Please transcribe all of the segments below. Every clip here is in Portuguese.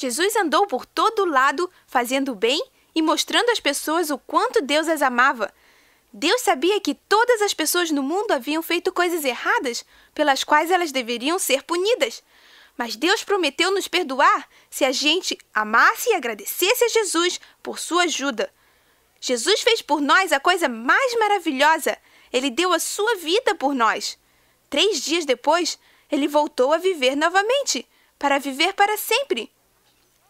Jesus andou por todo lado, fazendo bem e mostrando às pessoas o quanto Deus as amava. Deus sabia que todas as pessoas no mundo haviam feito coisas erradas, pelas quais elas deveriam ser punidas. Mas Deus prometeu nos perdoar se a gente amasse e agradecesse a Jesus por sua ajuda. Jesus fez por nós a coisa mais maravilhosa. Ele deu a sua vida por nós. Três dias depois, ele voltou a viver novamente, para viver para sempre.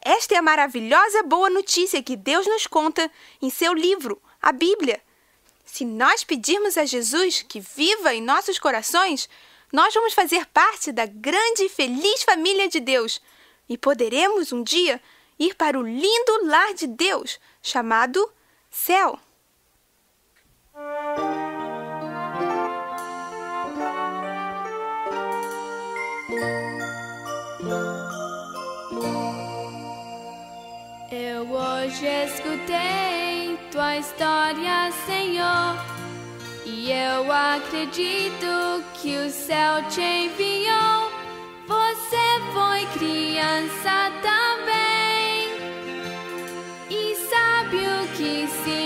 Esta é a maravilhosa boa notícia que Deus nos conta em seu livro, a Bíblia. Se nós pedirmos a Jesus que viva em nossos corações, nós vamos fazer parte da grande e feliz família de Deus e poderemos um dia ir para o lindo lar de Deus chamado céu. Hoje escutei tua história, Senhor. E eu acredito que o céu te enviou. Você foi criança também. E sabe o que sinto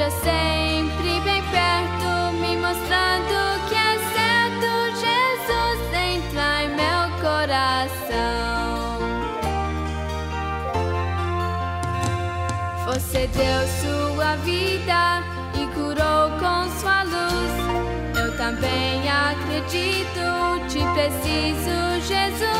Esteja sempre bem perto mostrando que é certo Jesus entra em meu coração. Você deu sua vida e curou com sua luz. Eu também acredito, te preciso, Jesus.